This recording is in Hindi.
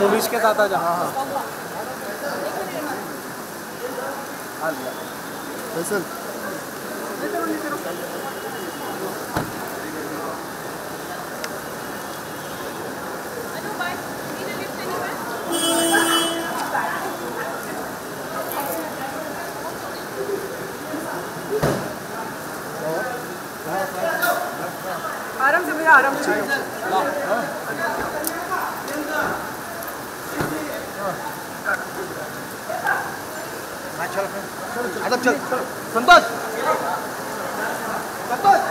मूवीज़ के साथ आ जा हाँ हाँ। फैसल आराम से भैया आराम से। चल चल। संतोष संतोष